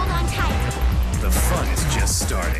Hold on tight. The fun is just starting.